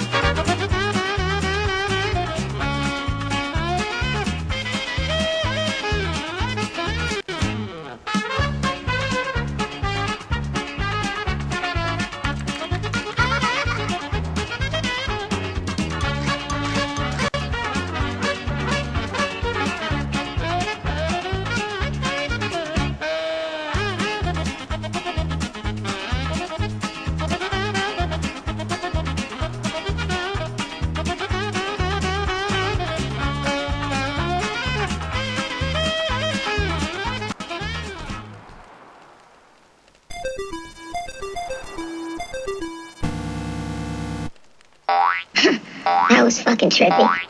Bye. That was fucking trippy.